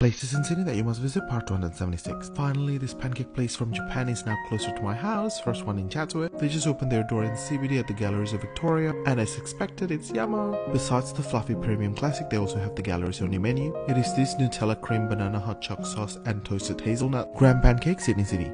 Places in Sydney that you must visit, part 276. Finally, this pancake place from Japan is now closer to my house, first one in Chatswood. They just opened their door in CBD at the Galeries of Victoria, and as expected, it's yummo. Besides the fluffy premium classic, they also have the Galeries only menu. It is this Nutella cream banana hot chocolate sauce and toasted hazelnut Gram pancake Sydney City.